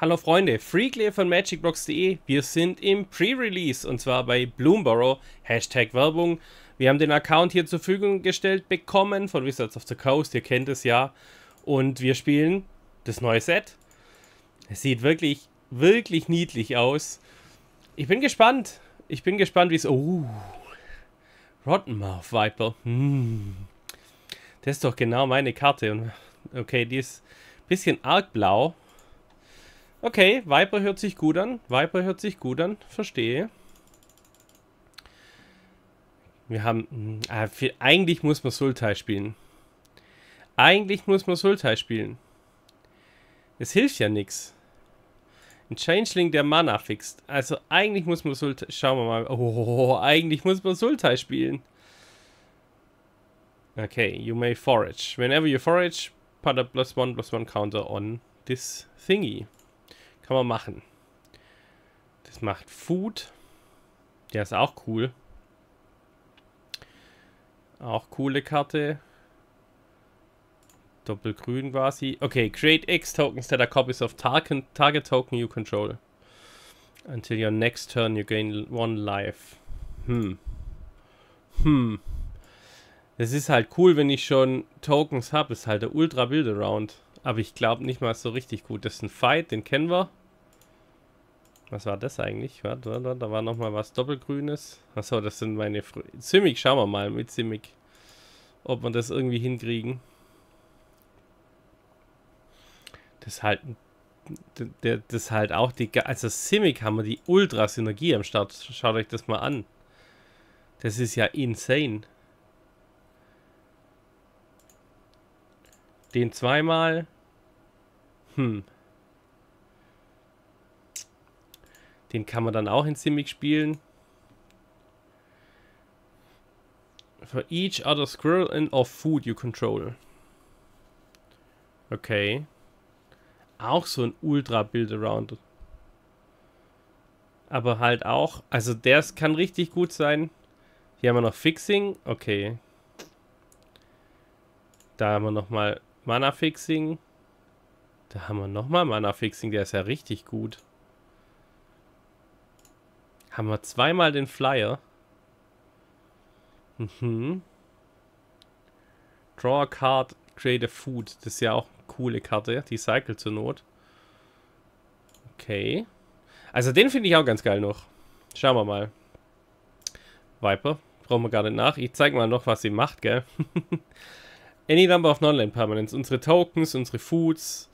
Hallo Freunde, Freakly von MagicBlocks.de. Wir sind im Pre-Release und zwar bei Bloomborough. Hashtag Werbung. Wir haben den Account hier zur Verfügung gestellt bekommen von Wizards of the Coast. Ihr kennt es ja. Und wir spielen das neue Set. Es sieht wirklich, wirklich niedlich aus. Ich bin gespannt. Ich bin gespannt, wie es. Oh. Rottenmouth Viper. Hm. Das ist doch genau meine Karte. okay, die ist ein bisschen arg blau. Okay, Viper hört sich gut an. Viper hört sich gut an. Verstehe. Wir haben... Äh, für, eigentlich muss man Sultai spielen. Eigentlich muss man Sultai spielen. Es hilft ja nichts. Ein Changeling, der Mana fixt. Also eigentlich muss man Sultai... Schauen wir mal. Oh, eigentlich muss man Sultai spielen. Okay, you may forage. Whenever you forage, put a plus one plus one counter on this thingy. Kann man machen. Das macht Food. Der ist auch cool. Auch coole Karte. Doppelgrün quasi. Okay, create X tokens that are copies of target, target token you control. Until your next turn you gain one life. Hm. Hm. Das ist halt cool, wenn ich schon Tokens habe. Ist halt der Ultra Build Around. Aber ich glaube nicht mal so richtig gut. Das ist ein Fight, den kennen wir. Was war das eigentlich? Warte, warte, da war nochmal was Doppelgrünes. Achso, das sind meine... Fr Simic, schauen wir mal mit Simic. Ob wir das irgendwie hinkriegen. Das halt... Das halt auch die... Also Simic haben wir die Ultra-Synergie am Start. Schaut euch das mal an. Das ist ja insane. Den zweimal. Hm. Den kann man dann auch in Simic spielen. For each other squirrel and of food you control. Okay. Auch so ein Ultra-Build-Around. Aber halt auch, also der kann richtig gut sein. Hier haben wir noch Fixing. Okay. Da haben wir nochmal Mana-Fixing. Da haben wir nochmal Mana-Fixing. Der ist ja richtig gut. Haben wir zweimal den Flyer. Mhm. Draw a card, create a food. Das ist ja auch eine coole Karte. Die Cycle zur Not. Okay. Also den finde ich auch ganz geil noch. Schauen wir mal. Viper. Brauchen wir gar nicht nach. Ich zeige mal noch, was sie macht, gell? Any number of non-land permanents. Unsere Tokens, unsere Foods,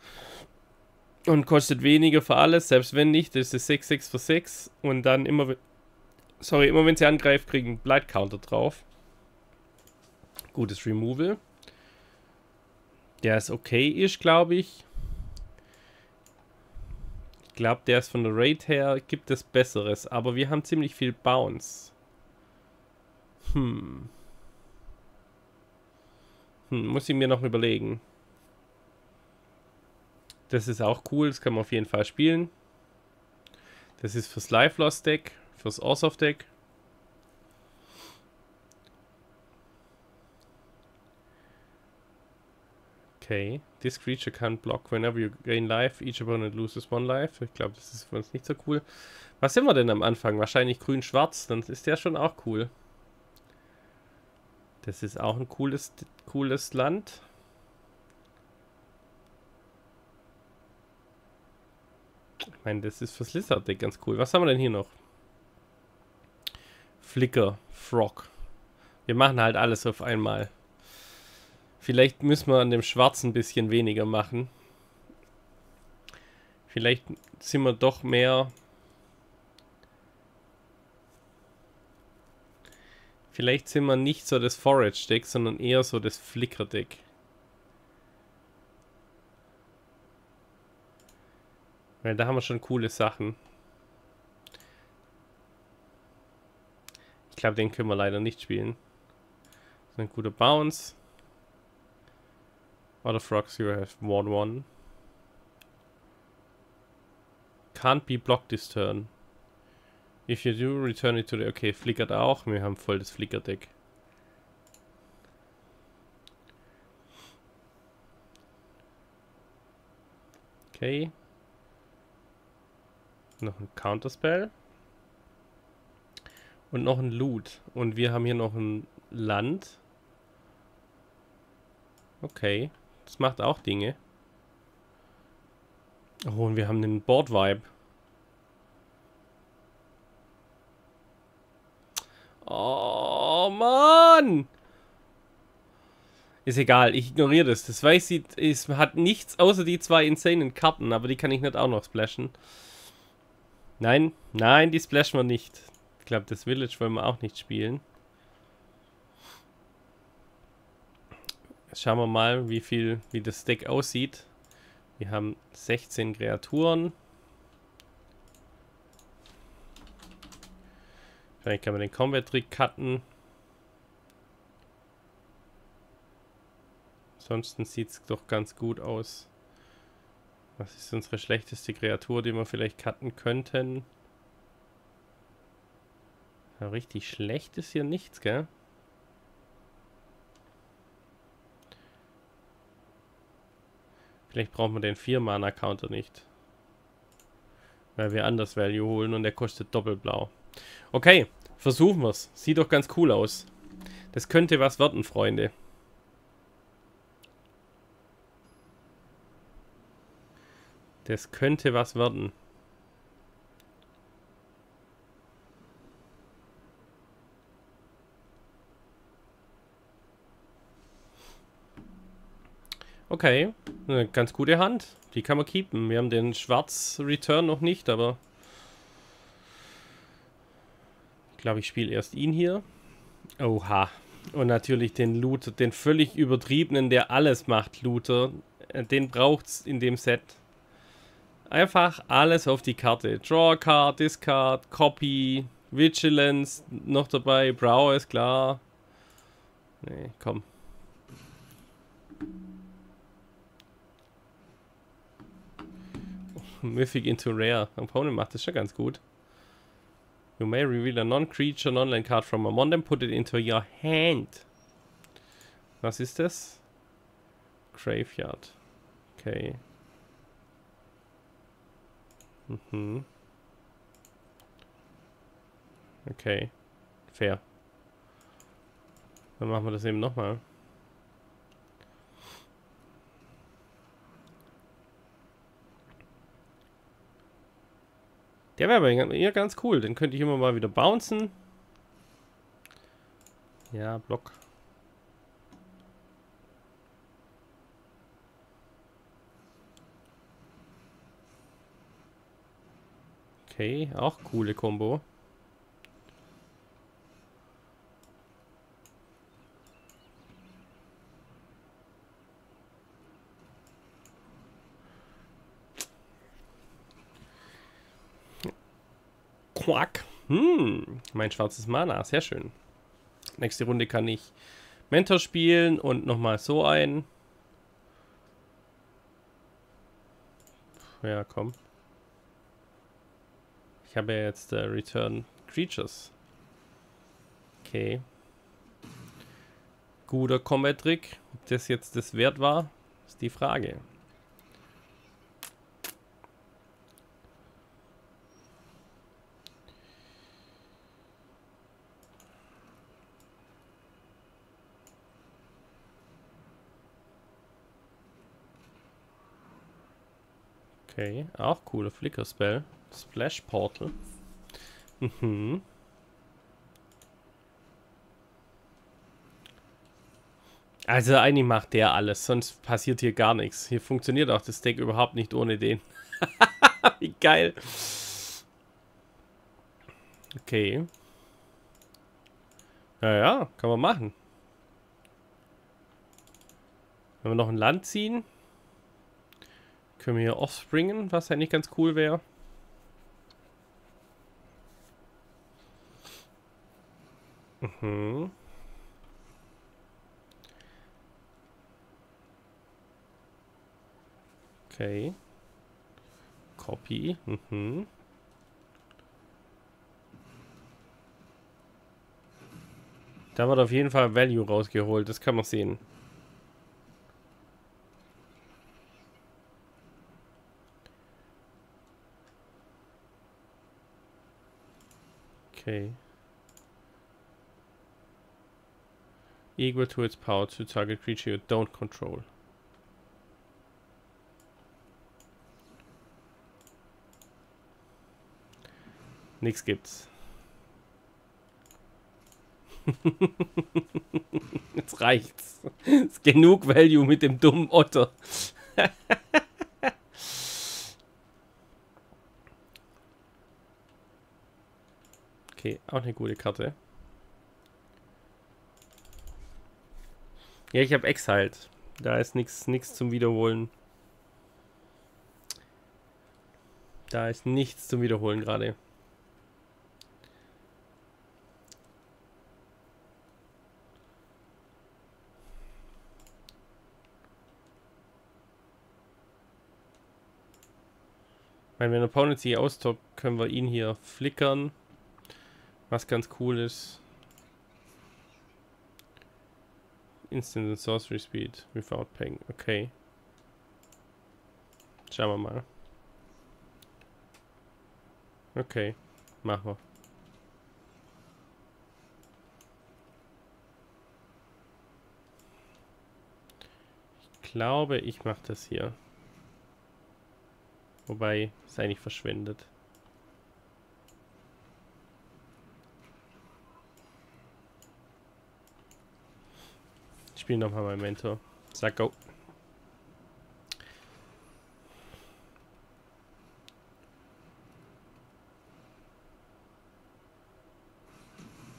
und kostet weniger für alles, selbst wenn nicht, das ist 6, 6 für 6. Und dann immer, sorry, immer wenn sie angreift, kriegen Blight Counter drauf. Gutes Removal. Der ist okay ist, glaube ich. Ich glaube, der ist von der Raid her, gibt es Besseres. Aber wir haben ziemlich viel Bounce. Hm. Hm, muss ich mir noch überlegen. Das ist auch cool, das kann man auf jeden Fall spielen. Das ist fürs Life Loss Deck, fürs Orsoff Deck. Okay, this creature can block whenever you gain life, each opponent loses one life. Ich glaube, das ist für uns nicht so cool. Was sind wir denn am Anfang? Wahrscheinlich grün-schwarz, dann ist der schon auch cool. Das ist auch ein cooles, cooles Land. Meine, das ist fürs Lizard-Deck ganz cool. Was haben wir denn hier noch? Flicker, Frog. Wir machen halt alles auf einmal. Vielleicht müssen wir an dem Schwarzen ein bisschen weniger machen. Vielleicht sind wir doch mehr... Vielleicht sind wir nicht so das Forage-Deck, sondern eher so das Flicker-Deck. Weil da haben wir schon coole Sachen. Ich glaube, den können wir leider nicht spielen. Das ist ein guter Bounce. Other frogs you have 1-1. Can't be blocked this turn. If you do, return it to the... Okay, flickert auch. Wir haben voll das Flicker-Deck. Okay. Noch ein Counterspell. Und noch ein Loot. Und wir haben hier noch ein Land. Okay. Das macht auch Dinge. Oh, und wir haben den Board-Vibe. Oh, Mann! Ist egal, ich ignoriere das. Das weiß sie, es hat nichts außer die zwei insanen Karten, aber die kann ich nicht auch noch splashen. Nein, nein, die splashen wir nicht. Ich glaube, das Village wollen wir auch nicht spielen. Schauen wir mal, wie viel, wie das Deck aussieht. Wir haben 16 Kreaturen. Vielleicht kann man den Combat-Trick cutten. Ansonsten sieht es doch ganz gut aus. Was ist unsere schlechteste Kreatur, die wir vielleicht cutten könnten? Ja, richtig schlecht ist hier nichts, gell? Vielleicht brauchen wir den 4-Mana-Counter nicht. Weil wir anders Value holen und der kostet doppelblau. Okay, versuchen wir es. Sieht doch ganz cool aus. Das könnte was werden, Freunde. Das könnte was werden. Okay, eine ganz gute Hand. Die kann man keepen. Wir haben den Schwarz-Return noch nicht, aber... Ich glaube, ich spiele erst ihn hier. Oha. Und natürlich den Looter, den völlig übertriebenen, der alles macht, Looter. Äh, den braucht es in dem Set. Einfach alles auf die Karte. Draw card, Discard, Copy, Vigilance noch dabei, Brow ist klar. Nee, komm. Mythic into Rare. Opponent macht das schon ganz gut. You may reveal a non-creature non-land card from a mon, then put it into your hand. Was ist das? Graveyard. Okay. Mhm. Okay. Fair. Dann machen wir das eben nochmal. Der wäre aber eher ganz cool. Den könnte ich immer mal wieder bouncen. Ja, Block. Okay, auch coole Combo. Quack. Hm, mein schwarzes Mana. Sehr schön. Nächste Runde kann ich Mentor spielen und nochmal so ein. Ja, komm. Ich habe ja jetzt äh, Return Creatures. Okay. Guter Combat-Trick. Ob das jetzt das wert war, ist die Frage. Okay, auch cooler Flicker-Spell. Splash Portal. Mhm. Also eigentlich macht der alles, sonst passiert hier gar nichts. Hier funktioniert auch das Deck überhaupt nicht ohne den. Wie geil. Okay. Ja, ja, kann man machen. Wenn wir noch ein Land ziehen, können wir hier offspringen, was eigentlich ganz cool wäre. Mhm. Okay. Copy. Mhm. Da wird auf jeden Fall Value rausgeholt, das kann man sehen. Okay. Equal to its power to target creature you don't control. Nix gibt's. Jetzt reicht's. Ist genug Value mit dem dummen Otter. okay, auch eine gute Karte. Ja, ich habe Exiled. Da ist nichts zum Wiederholen. Da ist nichts zum Wiederholen gerade. Wenn wir einen Opponent hier austoppt, können wir ihn hier flickern. Was ganz cool ist. Instant and Sorcery Speed without paying. Okay. Schauen wir mal. Okay, machen wir. Ich glaube, ich mache das hier. Wobei, ist eigentlich verschwendet. Spiele nochmal mein Mentor. Sag go.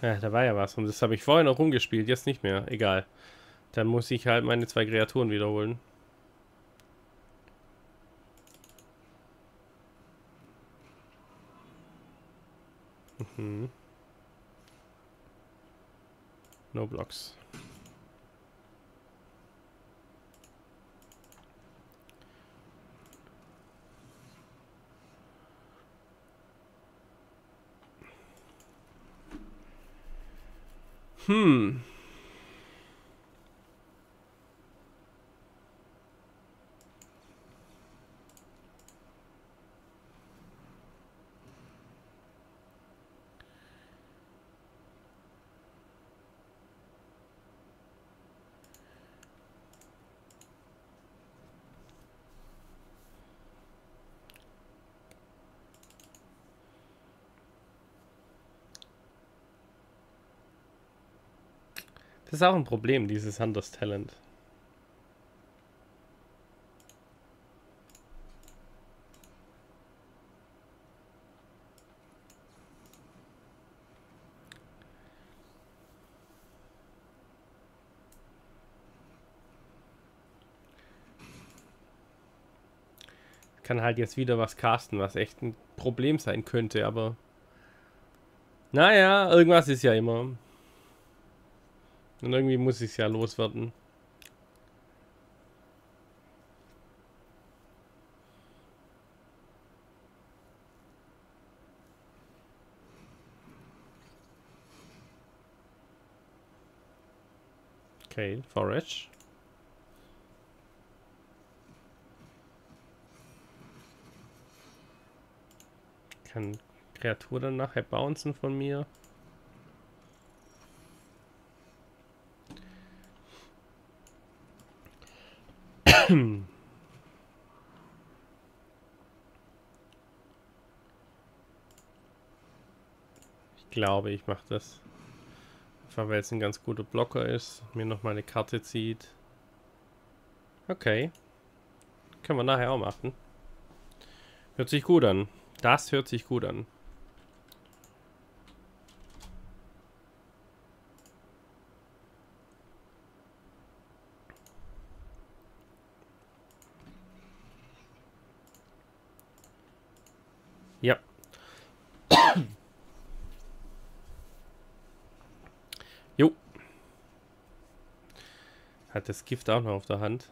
Ja, da war ja was. Und das habe ich vorher noch rumgespielt, jetzt nicht mehr. Egal. Dann muss ich halt meine zwei Kreaturen wiederholen. Mhm. No blocks. Hmm. Ist auch ein Problem, dieses Hunters Talent. kann halt jetzt wieder was casten, was echt ein Problem sein könnte, aber naja, irgendwas ist ja immer. Und irgendwie muss ich es ja loswerden. Okay, Forage. Kann Kreatur dann nachher bouncen von mir. Ich glaube, ich mache das. Einfach weil es ein ganz guter Blocker ist. Mir noch mal eine Karte zieht. Okay. Können wir nachher auch machen. Hört sich gut an. Das hört sich gut an. Ja. jo. Hat das Gift auch noch auf der Hand.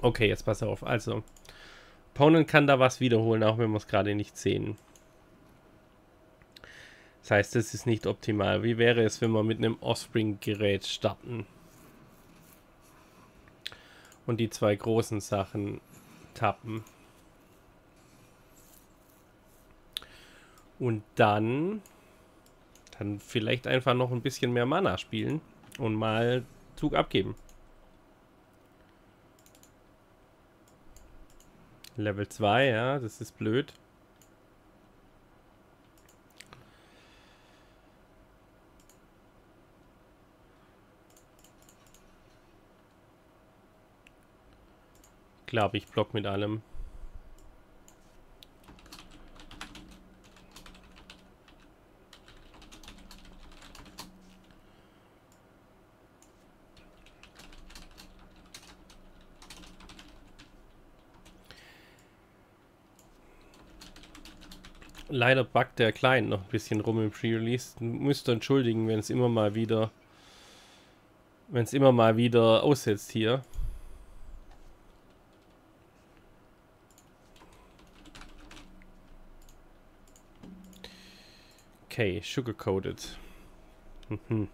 Okay, jetzt pass auf. Also, Opponent kann da was wiederholen, auch wenn wir es gerade nicht sehen. Das heißt, es ist nicht optimal. Wie wäre es, wenn wir mit einem Offspring-Gerät starten? Und die zwei großen Sachen tappen. Und dann, dann vielleicht einfach noch ein bisschen mehr Mana spielen und mal Zug abgeben. Level 2, ja, das ist blöd. Glaube ich, Block mit allem. Leider buggt der Client noch ein bisschen rum im Pre-Release. Müsst ihr entschuldigen, wenn es immer mal wieder wenn es immer mal wieder aussetzt hier. Okay, sugar-coated. Mhm.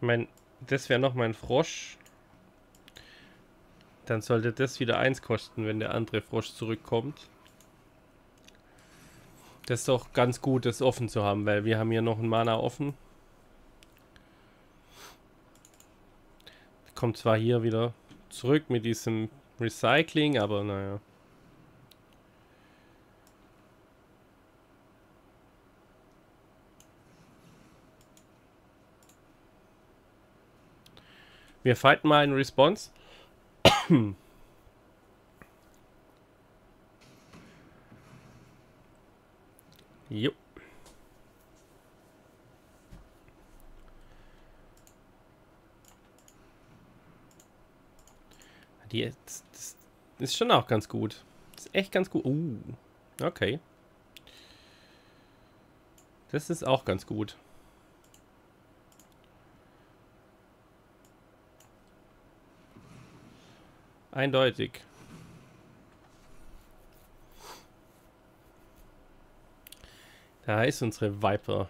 Mein, das wäre noch mein Frosch. Dann sollte das wieder eins kosten, wenn der andere Frosch zurückkommt. Das ist doch ganz gut, das offen zu haben, weil wir haben hier noch ein Mana offen. Kommt zwar hier wieder zurück mit diesem Recycling, aber naja. Wir fighten mal in Response. jo. Die jetzt, das ist schon auch ganz gut. Das ist echt ganz gut. Uh, okay. Das ist auch ganz gut. Eindeutig. Da ist unsere Viper.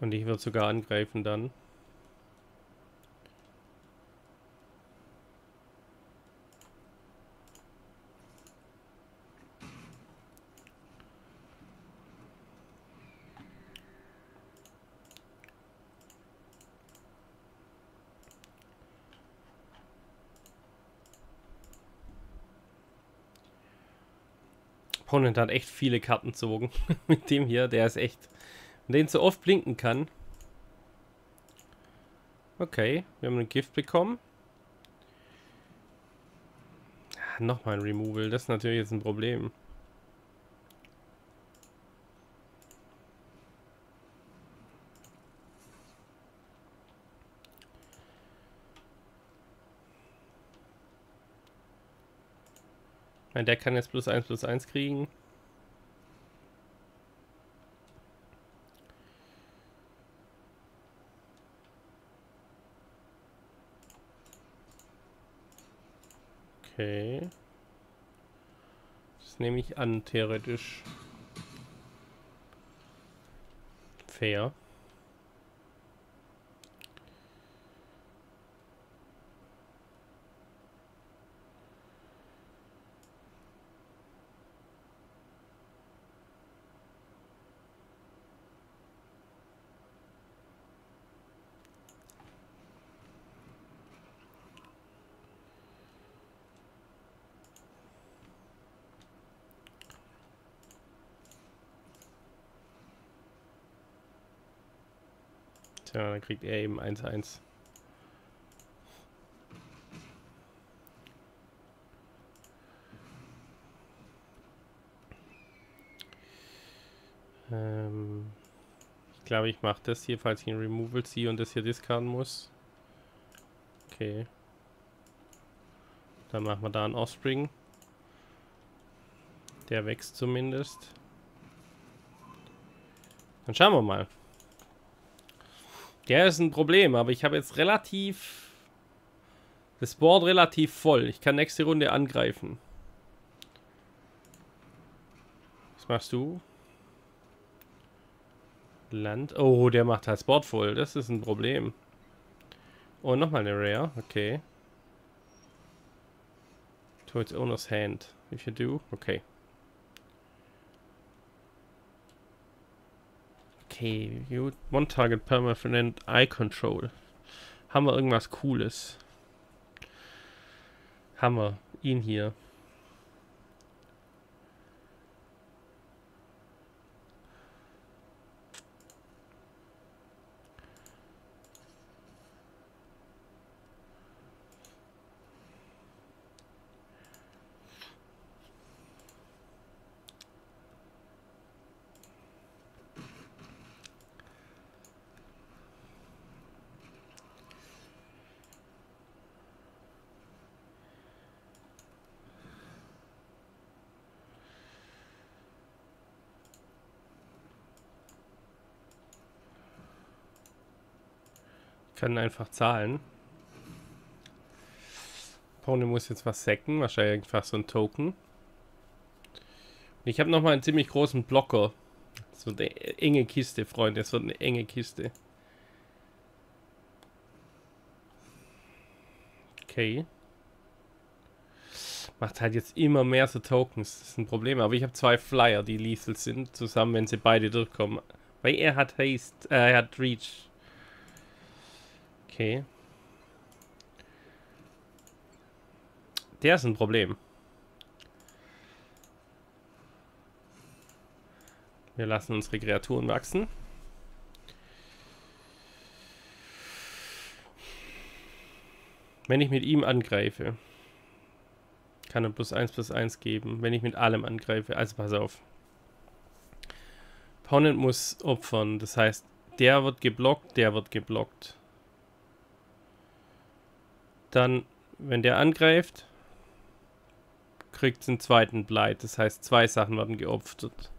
Und ich würde sogar angreifen dann. Opponent hat echt viele Karten gezogen. Mit dem hier, der ist echt... Wenn den so oft blinken kann. Okay, wir haben ein Gift bekommen. Ah, Nochmal ein Removal, das ist natürlich jetzt ein Problem. Meine, der kann jetzt plus 1 plus 1 kriegen. Okay. Das nehme ich an, theoretisch. Fair. Tja, dann kriegt er eben 1-1. Ähm, ich glaube, ich mache das hier, falls ich ein Removal ziehe und das hier discarden muss. Okay. Dann machen wir da einen Offspring. Der wächst zumindest. Dann schauen wir mal. Der ist ein Problem, aber ich habe jetzt relativ... Das Board relativ voll. Ich kann nächste Runde angreifen. Was machst du? Land. Oh, der macht das Board voll. Das ist ein Problem. Oh, nochmal eine Rare. Okay. Towards owner's hand. If you do. Okay. Okay, you one target permanent eye control. Haben wir irgendwas Cooles? Haben wir ihn hier. Können einfach zahlen. Pony muss jetzt was sacken, wahrscheinlich einfach so ein Token. ich habe nochmal einen ziemlich großen Blocker. Wird eine enge Kiste, Freunde. Wird eine enge Kiste. Okay. Macht halt jetzt immer mehr so Tokens. Das ist ein Problem. Aber ich habe zwei Flyer, die lethal sind, zusammen, wenn sie beide durchkommen. Weil er hat Haste, äh, er hat Reach. Okay. Der ist ein Problem. Wir lassen unsere Kreaturen wachsen. Wenn ich mit ihm angreife, kann er plus 1 plus 1 geben. Wenn ich mit allem angreife, also pass auf. Opponent muss opfern, das heißt, der wird geblockt, der wird geblockt. Dann, wenn der angreift, kriegt es einen zweiten Blight. Das heißt, zwei Sachen werden geopfert.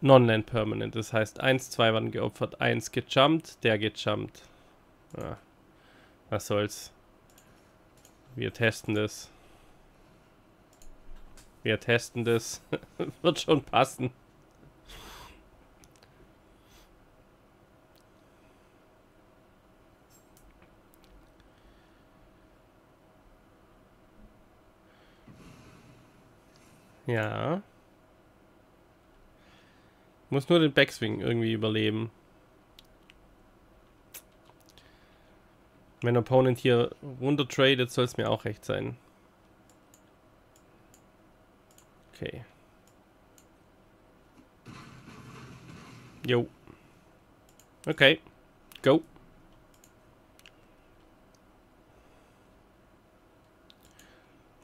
Non-Land Permanent. Das heißt, 1, 2 werden geopfert, 1 gejumpt, der gejumpt. Ja. Was soll's. Wir testen das. Wir testen das. Wird schon passen. Ja. Muss nur den Backswing irgendwie überleben. Wenn Opponent hier runter tradet, soll es mir auch recht sein. Okay. Jo. Okay. Go.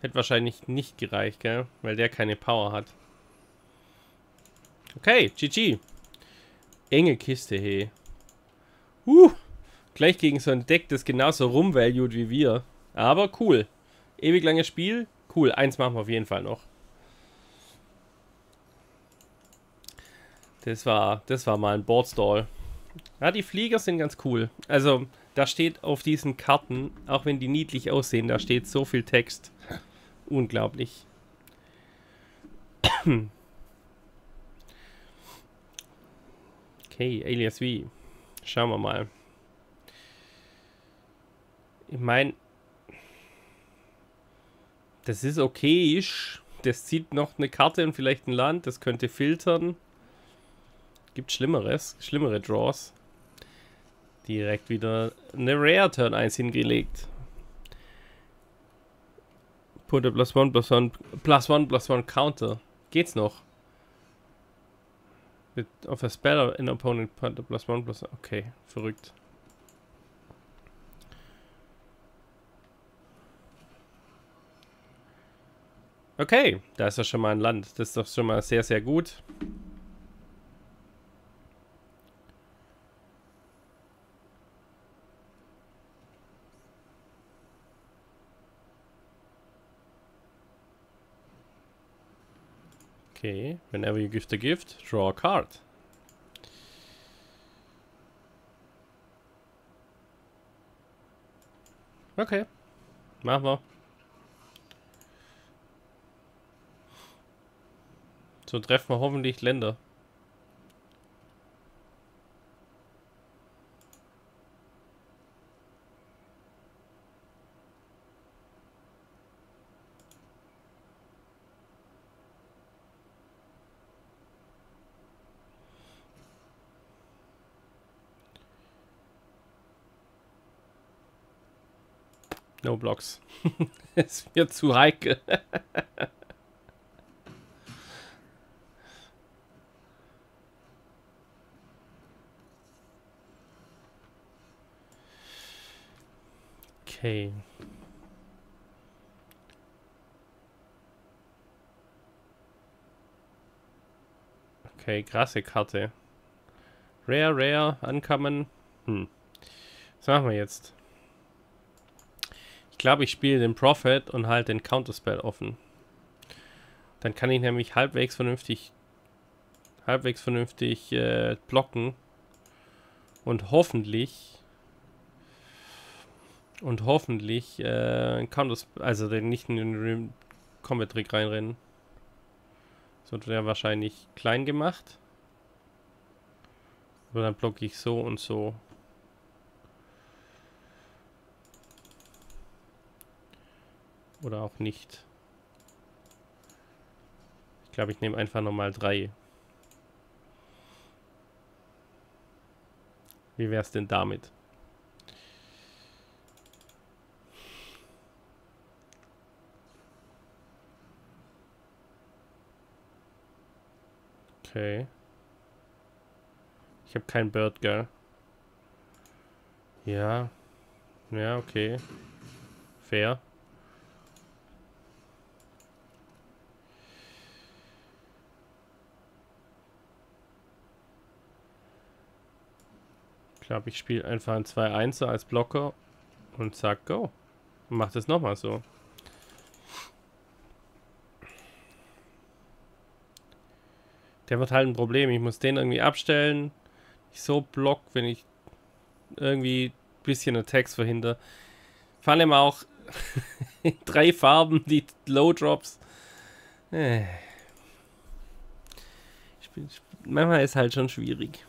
Hätte wahrscheinlich nicht gereicht, gell? Weil der keine Power hat. Okay, GG. Enge Kiste, hey. Uh, gleich gegen so ein Deck, das genauso rumvalued wie wir. Aber cool. Ewig langes Spiel. Cool, eins machen wir auf jeden Fall noch. Das war, das war mal ein Boardstall. Ja, die Flieger sind ganz cool. Also, da steht auf diesen Karten, auch wenn die niedlich aussehen, da steht so viel Text. Unglaublich. Okay, Alias V. Schauen wir mal. Ich meine, das ist okay. Das zieht noch eine Karte und vielleicht ein Land. Das könnte filtern. Gibt Schlimmeres, schlimmere Draws. Direkt wieder eine Rare Turn 1 hingelegt. Put a plus one plus one plus one plus one counter. Geht's noch? Mit auf a spell in opponent put a plus one plus one. Okay, verrückt. Okay, da ist doch schon mal ein Land. Das ist doch schon mal sehr, sehr gut. Okay, whenever you give the gift, draw a card. Okay, machen wir. So treffen wir hoffentlich Länder. No blocks. es wird zu heikel. okay. Okay, krasse Karte. Rare, rare, ankommen. Hm. Was machen wir jetzt? Glaube, ich spiele den Prophet und halt den Counterspell offen. Dann kann ich nämlich halbwegs vernünftig halbwegs vernünftig äh, blocken und hoffentlich und hoffentlich äh, Counterspell, also den nicht in den Combat Trick reinrennen. So wird er wahrscheinlich klein gemacht. Aber dann blocke ich so und so. Oder auch nicht. Ich glaube, ich nehme einfach nochmal drei. Wie wäre es denn damit? Okay. Ich habe kein Bird, gell? Ja. Ja, okay. Fair. Glaube, ich spiele einfach ein 2-1 als Blocker und sag Go. Und mach das nochmal so. Der wird halt ein Problem. Ich muss den irgendwie abstellen. Ich so block, wenn ich irgendwie ein bisschen Attacks verhindere. Vor allem auch drei Farben, die Low Drops. Äh. Bin, manchmal ist halt schon schwierig.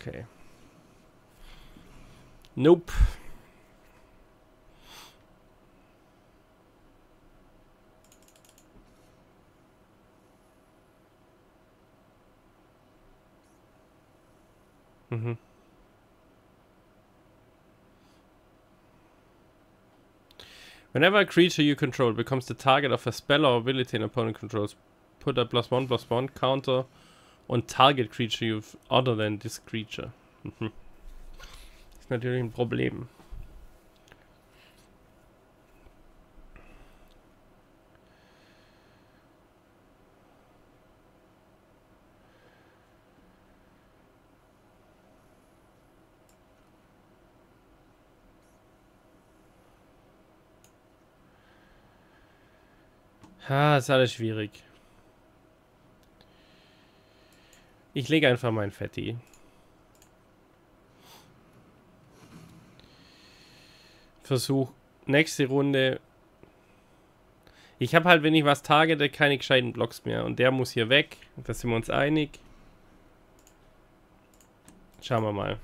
Okay. Nope. Mhm. Whenever a creature you control becomes the target of a spell or ability an opponent controls, put a plus one plus one counter und Target Creature you've other than this creature. Mhm. Ist natürlich ein Problem. Ah, ist alles schwierig. Ich lege einfach mein Fetti. Versuch nächste Runde. Ich habe halt, wenn ich was targete, keine gescheiten Blocks mehr. Und der muss hier weg. Da sind wir uns einig. Schauen wir mal.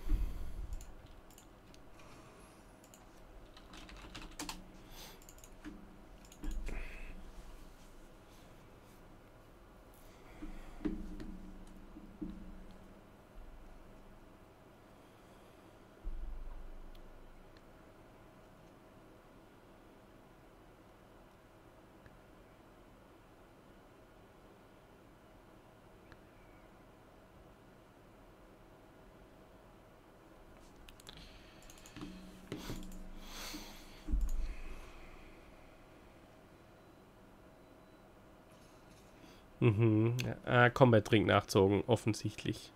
Mhm. Ja, Combat Drink nachzogen, offensichtlich.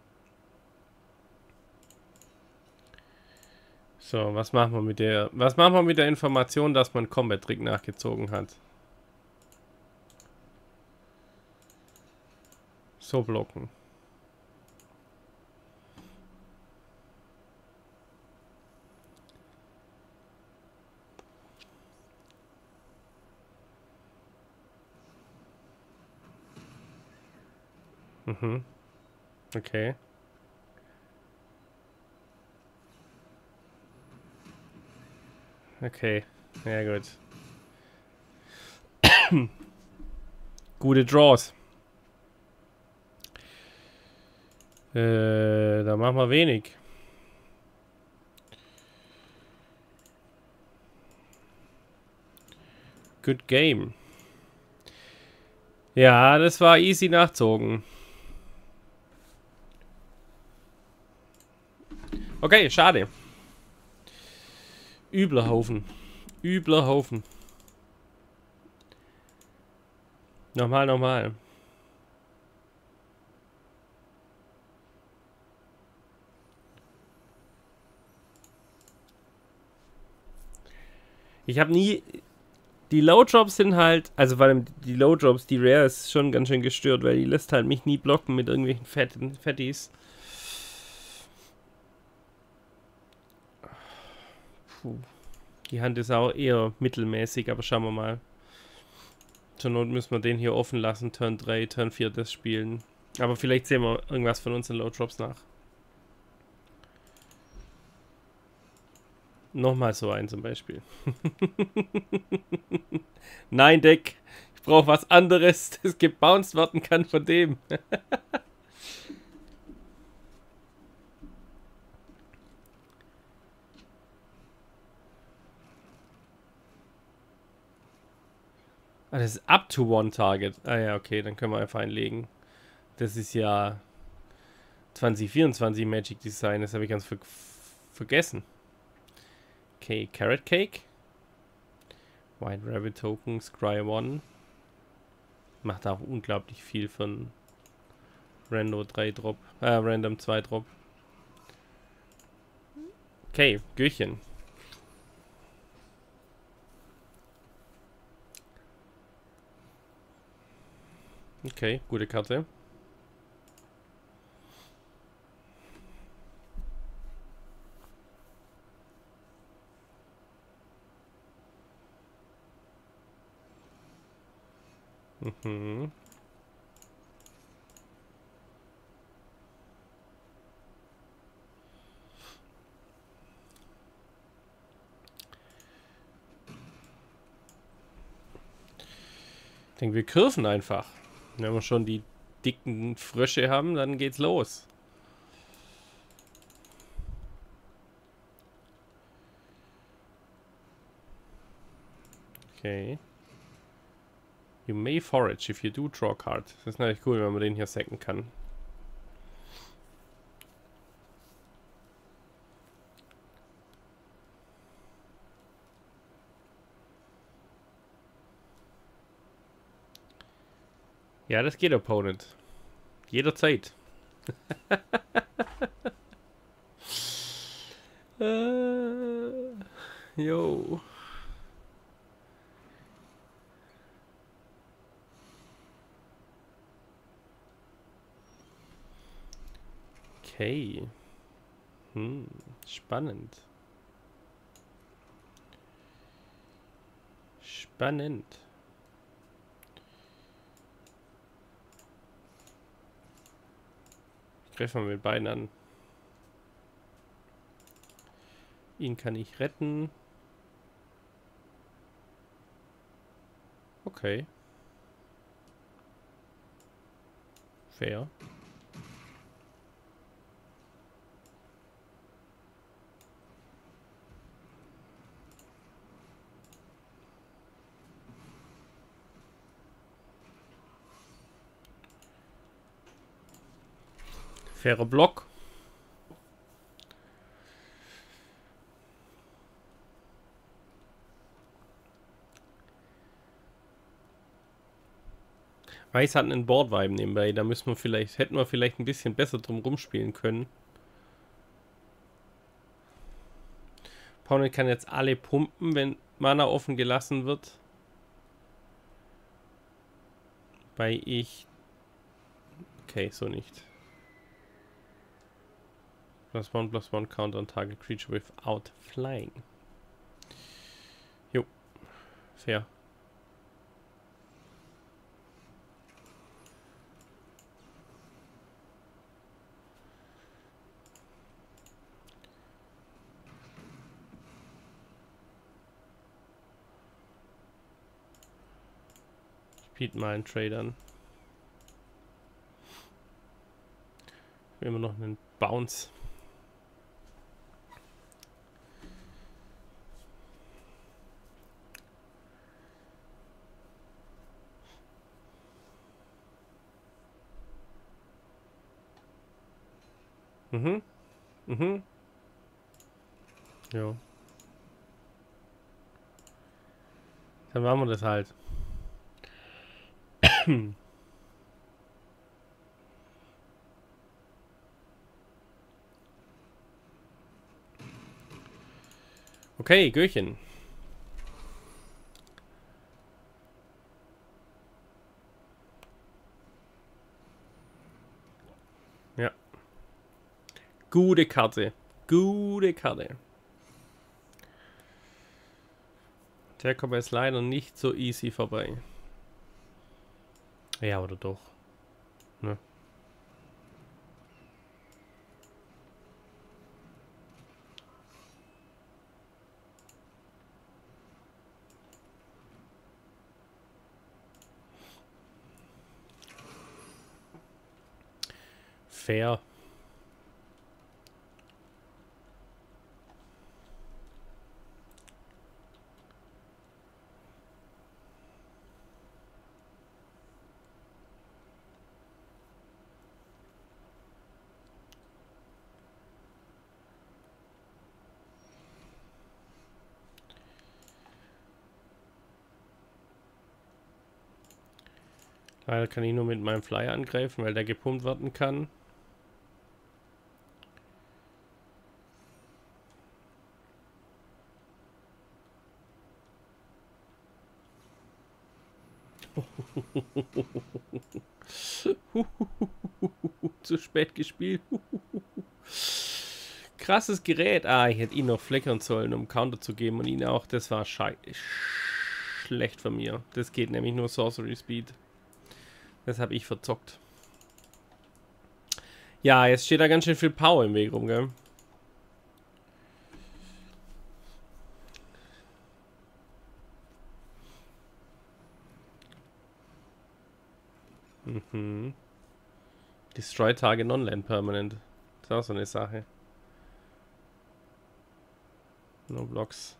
So, was machen wir mit der. Was machen wir mit der Information, dass man Combat Trick nachgezogen hat? So blocken. Mhm. Okay. Okay. Ja, gut. Gute Draws. Äh, da machen wir wenig. Good game. Ja, das war easy nachzogen. Okay, schade. Übler Haufen. Übler Haufen. Nochmal, nochmal. Ich habe nie. Die Low Drops sind halt, also vor allem die Low Drops, die Rare ist schon ganz schön gestört, weil die lässt halt mich nie blocken mit irgendwelchen fetten Fettis. Puh. Die Hand ist auch eher mittelmäßig, aber schauen wir mal. Zur Not müssen wir den hier offen lassen. Turn 3, Turn 4 das spielen. Aber vielleicht sehen wir irgendwas von unseren Low Drops nach. Nochmal so ein zum Beispiel. Nein, Deck. Ich brauche was anderes, das gebounced werden kann von dem. Ah, das ist up to one target. Ah ja, okay, dann können wir einfach einlegen. Das ist ja 2024 Magic Design, das habe ich ganz ver vergessen. Okay, Carrot Cake. White Rabbit Token, Scry 1. Macht auch unglaublich viel von Rando 3 Drop, äh, Random 2 Drop. Okay, Gürchen. Okay, gute Karte. Mhm. Ich denke, wir kurven einfach. Wenn wir schon die dicken Frösche haben, dann geht's los. Okay. You may forage if you do draw a card. Das ist natürlich cool, wenn man den hier sacken kann. Ja, das geht, Opponent. Jederzeit. äh, yo. Okay. Hm, spannend. Spannend. Ich greife mal mit beiden an. Ihn kann ich retten. Okay. Fair. Fairer Block. Weiß hat einen Board-Vibe nebenbei. Da müssen wir vielleicht, hätten wir vielleicht ein bisschen besser drum rumspielen können. Opponent kann jetzt alle pumpen, wenn Mana offen gelassen wird. Weil ich... Okay, so nicht. Plus one, plus one counter on target creature without flying. Jo. Fair. Speed mal einen Trade an. Immer noch einen Bounce. Mhm. Mhm. Ja. Dann machen wir das halt. okay, Gürchen. Ja. Gute Karte. Gute Karte. Der kommt jetzt leider nicht so easy vorbei. Ja, oder doch. Ne? Fair. Leider kann ich nur mit meinem Flyer angreifen, weil der gepumpt werden kann. Zu spät gespielt. Krasses Gerät. Ah, ich hätte ihn noch fleckern sollen, um Counter zu geben und ihn auch. Das war schlecht von mir. Das geht nämlich nur Sorcery Speed. Das habe ich verzockt. Ja, jetzt steht da ganz schön viel Power im Weg rum, gell? Mhm. Destroy Target Non-Land Permanent. Das ist auch so eine Sache. No Blocks.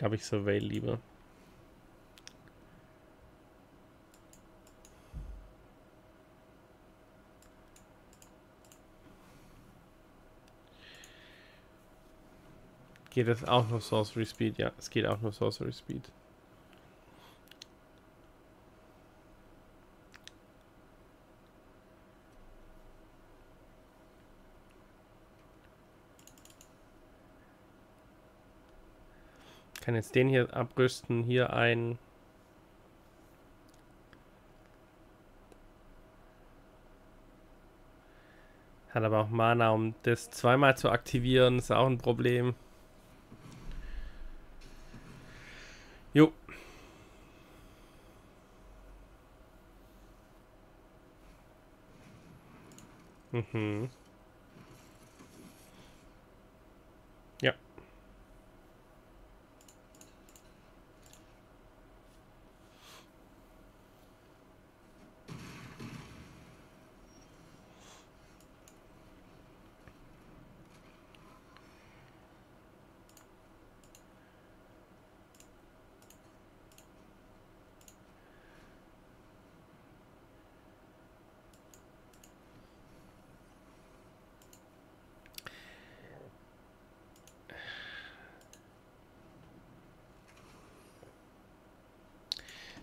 Glaube ich Surveil lieber. Geht das auch nur Sorcery Speed? Ja, es geht auch nur Sorcery Speed. Kann jetzt den hier abrüsten. Hier ein... Hat aber auch Mana, um das zweimal zu aktivieren. Ist auch ein Problem. Jo. Mhm.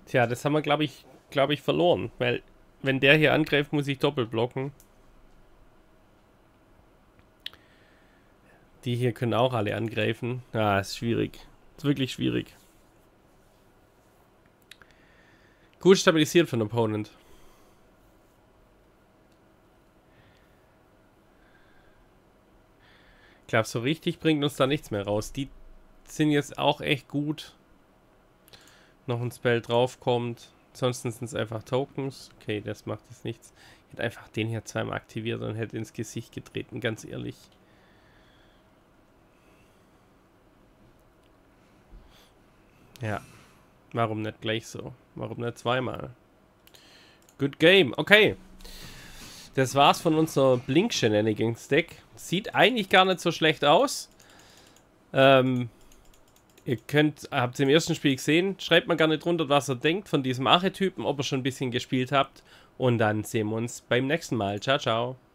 Tja, das haben wir, glaube ich, glaube ich, verloren. Weil, wenn der hier angreift, muss ich doppelt blocken. Die hier können auch alle angreifen. Ah, ist schwierig. Ist wirklich schwierig. Gut stabilisiert von Opponent. Ich glaube, so richtig bringt uns da nichts mehr raus. Die sind jetzt auch echt gut. Noch ein Spell draufkommt. Ansonsten sind es einfach Tokens. Okay, das macht jetzt nichts. Ich hätte einfach den hier zweimal aktiviert und hätte ins Gesicht getreten, ganz ehrlich. Ja. Warum nicht gleich so? Warum nicht zweimal? Good game. Okay. Das war's von unserer Blink Shenanigans Deck. Sieht eigentlich gar nicht so schlecht aus. Ähm, ihr könnt, habt ihr im ersten Spiel gesehen, schreibt mal gerne drunter, was ihr denkt von diesem Archetypen, ob ihr schon ein bisschen gespielt habt. Und dann sehen wir uns beim nächsten Mal. Ciao, ciao.